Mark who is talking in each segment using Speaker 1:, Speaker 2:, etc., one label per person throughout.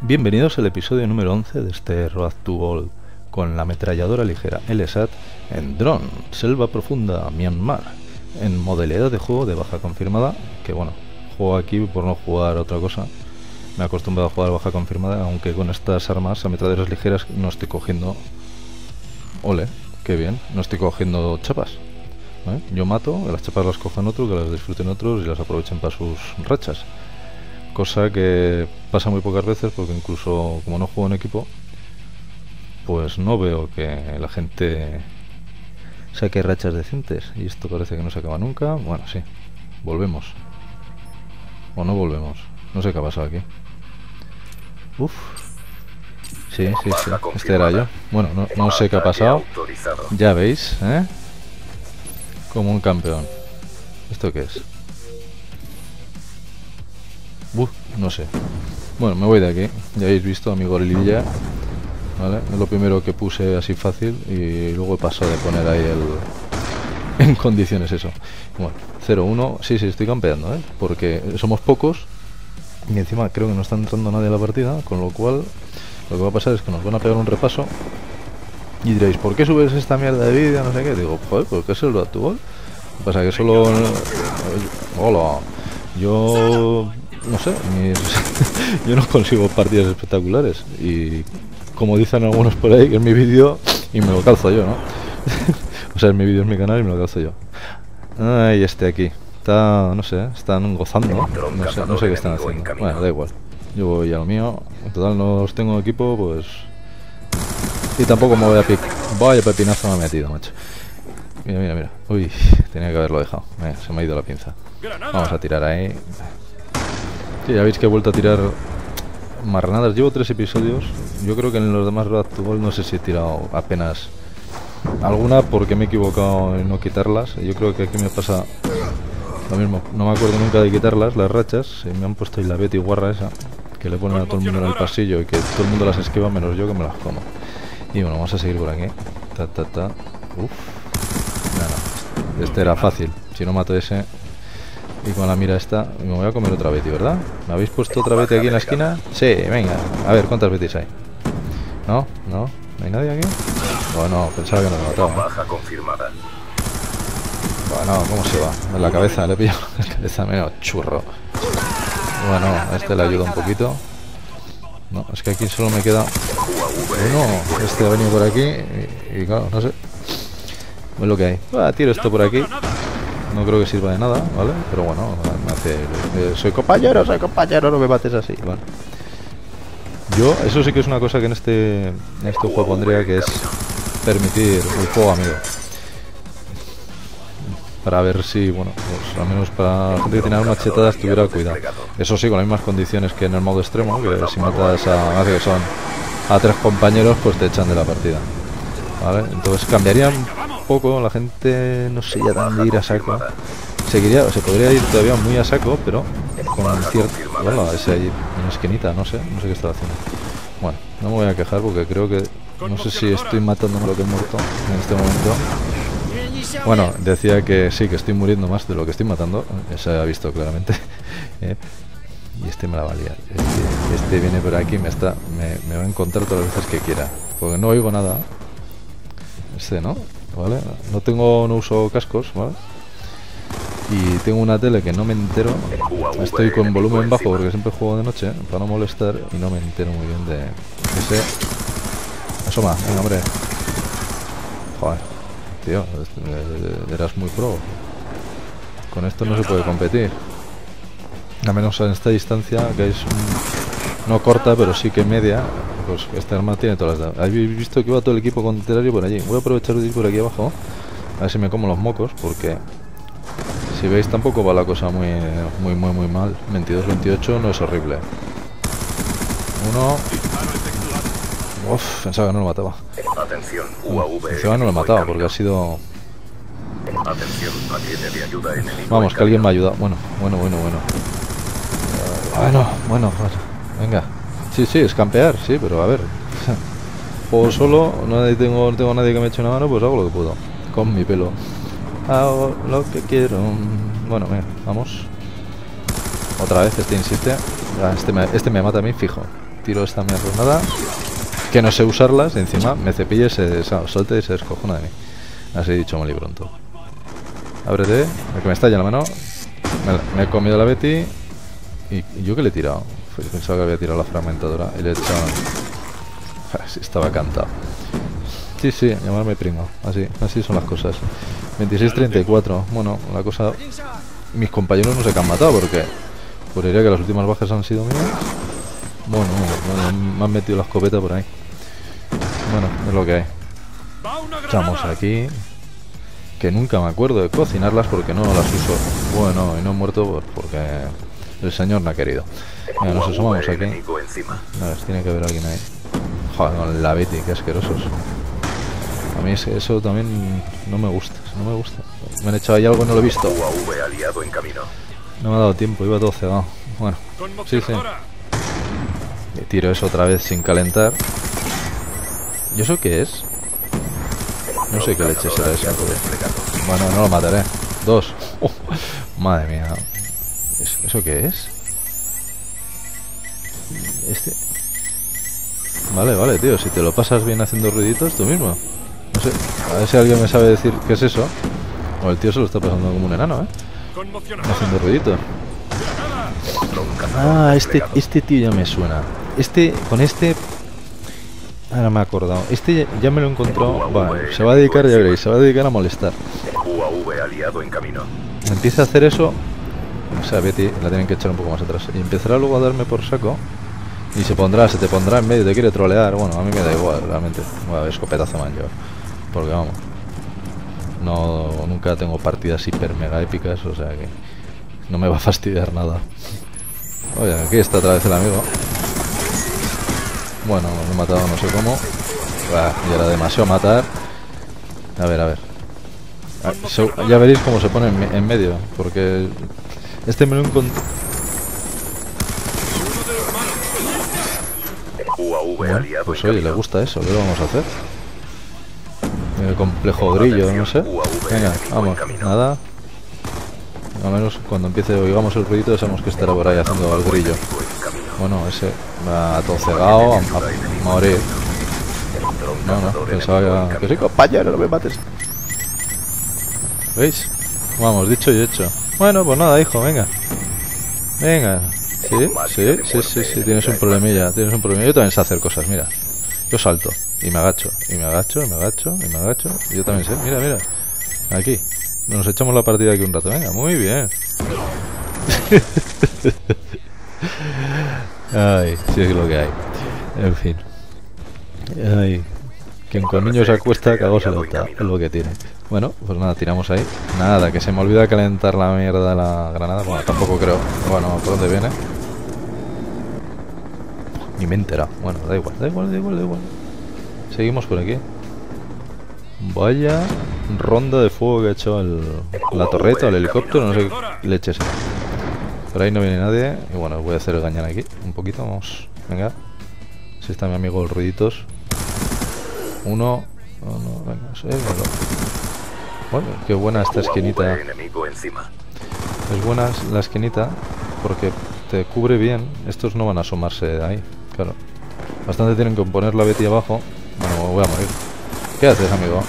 Speaker 1: Bienvenidos al episodio número 11 de este Road to All con la ametralladora ligera LSAT en Drone, Selva Profunda, Myanmar, en modalidad de juego de baja confirmada, que bueno, juego aquí por no jugar otra cosa. Me he acostumbrado a jugar baja confirmada, aunque con estas armas ametralladoras ligeras no estoy cogiendo... Ole, qué bien, no estoy cogiendo chapas. ¿eh? Yo mato, las chapas las cojan otros, que las disfruten otros y las aprovechen para sus rachas cosa que pasa muy pocas veces porque incluso como no juego en equipo pues no veo que la gente saque rachas decentes y esto parece que no se acaba nunca bueno sí volvemos o no volvemos no sé qué ha pasado aquí Uf. Sí, sí, sí. Este era yo. Bueno, no, no sé qué ha pasado. Ya veis, ¿eh? Como un campeón. ¿Esto qué es? No sé. Bueno, me voy de aquí. Ya habéis visto a mi gorililla. ¿Vale? Es lo primero que puse así fácil y luego he pasado de poner ahí el... en condiciones eso. Bueno, 0-1. Sí, sí, estoy campeando, ¿eh? Porque somos pocos y encima creo que no está entrando nadie a la partida, con lo cual lo que va a pasar es que nos van a pegar un repaso y diréis, ¿por qué subes esta mierda de vídeo? No sé qué. Digo, joder, porque es el actual. Pasa que solo... Hola. Yo no sé, yo no consigo partidas espectaculares y como dicen algunos por ahí, que es mi vídeo y me lo calzo yo, ¿no? o sea, es mi vídeo, es mi canal y me lo calzo yo. Ay, este aquí. Está, no sé, están gozando, no no sé qué están haciendo. Bueno, da igual. Yo voy a lo mío. En total no los tengo equipo, pues... Y tampoco me voy a pic... Vaya pepinazo me ha metido, macho. Mira, mira, mira. Uy, tenía que haberlo dejado. se me ha ido la pinza. Vamos a tirar ahí. Sí, ya veis que he vuelto a tirar marranadas. Llevo tres episodios. Yo creo que en los demás Road to no sé si he tirado apenas alguna porque me he equivocado en no quitarlas. Yo creo que aquí me pasa lo mismo. No me acuerdo nunca de quitarlas, las rachas. Me han puesto ahí la Betty guarra esa que le ponen a todo el mundo en el pasillo y que todo el mundo las esquiva menos yo que me las como. Y bueno, vamos a seguir por aquí. Ta, ta, ta. Nada. Este era fácil. Si no mato ese, y con la mira esta me voy a comer otra Betty, ¿verdad? ¿Me habéis puesto otra Betty aquí en la esquina? Sí, venga. A ver, ¿cuántas Betis hay? ¿No? ¿No? ¿No hay nadie aquí? Bueno, pensaba que no me mataba. Baja confirmada. Bueno, ¿cómo se va? En la cabeza, le pillo la cabeza medio churro. Bueno, a este le ayuda un poquito. No, es que aquí solo me queda uno. Este ha venido por aquí y, claro, no sé. Es lo que hay. Ah, tiro esto por aquí. No creo que sirva de nada, ¿vale? Pero bueno, me hace... Eh, soy compañero, soy compañero, no me bates así, ¿vale? Yo, eso sí que es una cosa que en este, en este juego pondría que es permitir el juego amigo. Para ver si, bueno, pues al menos para la gente que tiene armas chetadas tuviera cuidado. Eso sí, con las mismas condiciones que en el modo extremo, que si matas a, que son a tres compañeros, pues te echan de la partida. ¿Vale? Entonces cambiaría poco, la gente no sé ya tan ir a saco. Seguiría, se podría ir todavía muy a saco, pero con cierto. Bueno, ese ahí una esquinita, no sé, no sé qué está haciendo. Bueno, no me voy a quejar porque creo que. No sé si estoy matándome lo que he muerto en este momento. Bueno, decía que sí, que estoy muriendo más de lo que estoy matando. Se ha visto claramente. ¿eh? y este me la valía. Este, este, viene por aquí me está me, me va a encontrar todas las veces que quiera. Porque no oigo nada. Este, ¿no? ¿Vale? No tengo, no uso cascos, ¿vale? Y tengo una tele que no me entero. Estoy con volumen bajo porque siempre juego de noche para no molestar y no me entero muy bien de ese. Asoma, venga, hombre. Joder, tío, eras muy pro. Con esto no se puede competir. A menos en esta distancia, que es no corta, pero sí que media, pues este arma tiene todas las... Habéis visto que iba todo el equipo contrario por allí. Voy a aprovechar de ir por aquí abajo. A ver si me como los mocos, porque... Si veis tampoco va la cosa muy, muy, muy, muy mal. 22-28 no es horrible. Uno... Uf, pensaba que no lo mataba. Atención, Pensaba que no lo mataba porque ha sido... Vamos, que alguien me ha ayudado. Bueno, bueno, bueno, bueno. Bueno, bueno, bueno. Venga. Sí, sí, es campear, sí, pero a ver. Juego solo, no tengo, no tengo nadie que me eche una mano, pues hago lo que puedo. Con mi pelo. Hago lo que quiero. Bueno, venga, vamos. Otra vez, este insiste. Este, me, este me mata a mí, fijo. tiro esta mierda nada. Que no sé usarlas, encima me cepille, se suelte y se descojona de mí. Así dicho muy pronto. Ábrete, que me estalla la mano. Me, he comido la Betty. ¿Y, yo que le he tirado? Pensaba que había tirado la fragmentadora y le he echado... Estaba cantado. Sí, sí, llamarme primo. Así, así son las cosas. 26-34. Bueno, la cosa... Mis compañeros no se han matado porque... Por diría que las últimas bajas han sido mías. Bueno, me han metido la escopeta por ahí. Bueno, es lo que hay. Estamos aquí. Que nunca me acuerdo de cocinarlas porque no las uso. Bueno, y no he muerto porque el señor no ha querido. Mira, nos asomamos aquí. Tiene que haber alguien ahí. Joder, con la Betty, qué asquerosos. A mí eso también no me gusta, no me gusta. Me han echado ahí algo y no lo he visto. No me ha dado tiempo, iba todo cegado. Bueno, sí, sí. Tiro eso otra vez sin calentar. ¿Y eso qué es? No sé qué leche será eso. Bueno, no lo mataré. Dos. Madre mía. ¿Eso qué es? Este... Vale, vale, tío. Si te lo pasas bien haciendo ruiditos, tú mismo. No sé. A ver si alguien me sabe decir qué es eso. O el tío se lo está pasando como un enano, ¿eh? Haciendo ruidito. Ah, este, este tío ya me suena. Este, con este... Ahora me he acordado. Este ya me lo encontró. Vale, se va a dedicar, ya veréis, se va a dedicar a molestar. Empieza a hacer eso. O sea, Betty la tienen que echar un poco más atrás. Y empezará luego a darme por saco. Y se pondrá, se te pondrá en medio, te quiere trolear. Bueno, a mí me da igual, realmente. Bueno, escopetazo man yo. Porque vamos. No, nunca tengo partidas hiper mega épicas, o sea que no me va a fastidiar nada. Oye, aquí está otra vez el amigo. Bueno, lo he matado no sé cómo. ya era demasiado matar. A ver, a ver. Ah, ya veréis cómo se pone en, medio, porque este me lo encontré... pues oye, le gusta eso, ¿qué lo vamos a hacer? El complejo grillo, no sé. Venga, vamos, nada. Al menos cuando empiece oigamos el ruido sabemos que estará por ahí haciendo el grillo. Bueno, ese va todo cegado, a, morir. No, no, pensaba que, sí, compañero, no me mates. ¿Veis? Vamos, dicho y hecho. Bueno, pues nada, hijo, venga. Venga. Sí, sí, sí, sí, sí, tienes un problemilla, tienes un problemilla. Yo también sé hacer cosas, mira. Yo salto, y me agacho, y me agacho, y me agacho, y me agacho. Y yo también sé, mira, mira. Aquí. Nos echamos la partida aquí un rato. Venga, muy bien. Ay, sí es lo que hay. En fin. Ay. Quien con niños se acuesta, cagó se nota. Es lo que tiene. Bueno, pues nada, tiramos ahí. Nada, que se me olvida calentar la mierda la granada. Bueno, tampoco creo. Bueno, ¿por dónde viene? Ni me entera. Bueno, da igual, da igual, da igual, da igual. Seguimos por aquí. Vaya ronda de fuego que ha hecho el, la torreta, el helicóptero, no sé qué leches. Por ahí no viene nadie. Y bueno, voy a hacer el gañán aquí. Un poquito, vamos. Venga. Si está mi amigo el ruiditos. Uno. No, no, venga, sí, Bueno, qué buena esta esquinita. Es buena la esquinita porque te cubre bien. Estos no van a asomarse de ahí, claro. Bastante tienen que poner la Betty abajo. Bueno, voy a morir. ¿Qué haces, amigo?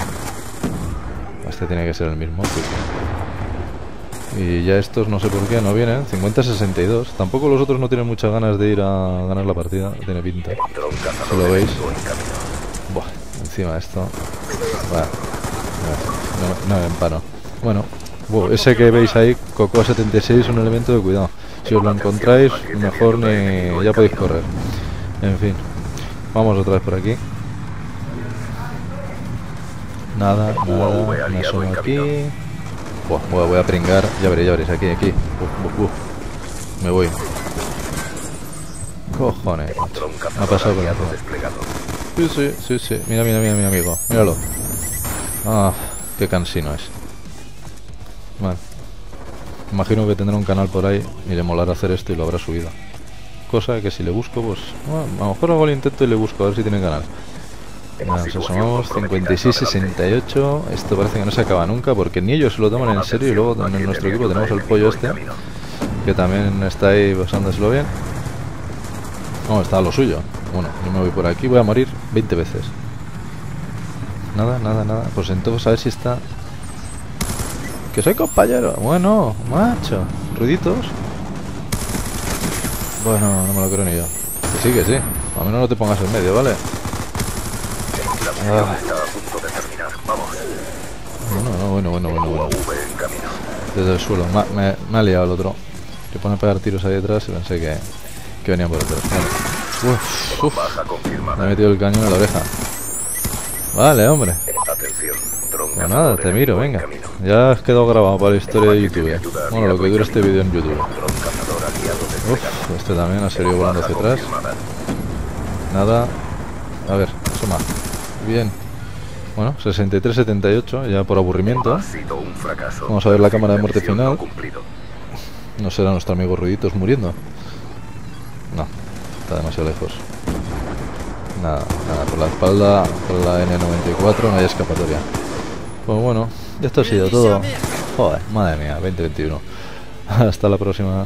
Speaker 1: Este tiene que ser el mismo. Y ya estos no sé por qué no vienen. 50-62. Tampoco los otros no tienen muchas ganas de ir a ganar la partida. Tiene pinta. Si lo veis. Esto. no, no me empano. Bueno, ese que veis ahí, Cocoa 76, es un elemento de cuidado. Si os lo encontráis, mejor ni ya podéis correr. En fin, vamos otra vez por aquí. Nada, nada, me asomo aquí. voy, a pringar, ya veréis, ya veréis, aquí, aquí. Me voy. Cojones. Ha pasado por Sí, sí, sí, sí. Mira, mira, mira, mi amigo. Míralo. Ah, qué cansino es. Vale. Imagino que tendrá un canal por ahí y le molará hacer esto y lo habrá subido. Cosa que si le busco, pues... a lo mejor hago el intento y le busco a ver si tiene canal nos asomamos 56-68. Esto parece que no se acaba nunca porque ni ellos se lo toman en serio. Y luego en nuestro equipo tenemos el pollo este que también está ahí pasándoselo bien. No, está lo suyo. Bueno, yo me voy por aquí, voy a morir 20 veces. Nada, nada, nada. Pues entonces a ver si está... Que soy compañero. Bueno, macho. Ruiditos. Bueno, no me lo creo ni yo. Que sí, que sí. A menos no te pongas en medio, ¿vale? Ah. Bueno, no, bueno, bueno, bueno, bueno. Desde el suelo. Me, me- ha liado el otro. Se pone a pegar tiros ahí detrás y pensé que, que venía por detrás. Vale. Uf, uf. Me ha metido el cañón en la oreja. Vale, hombre. Pues nada, te miro, venga. Ya has quedado grabado para la historia de YouTube. Bueno, lo que dura este vídeo en YouTube. Uf, este también ha salido volando hacia atrás. Nada. A ver, suma. Bien. Bueno, 63-78, ya por aburrimiento. Vamos a ver la cámara de muerte final. No será nuestro amigo Ruiditos muriendo. No, está demasiado lejos. Nada, nada, por la espalda, por la N94 no hay escapatoria. Pues bueno, esto ha sido todo. Joder, madre mía, 2021. Hasta la próxima.